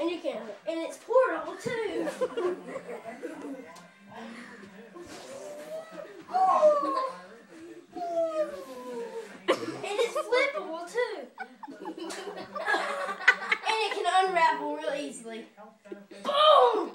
And you can, And it's portable too. and it's flippable too. and it can unravel real easily. Boom!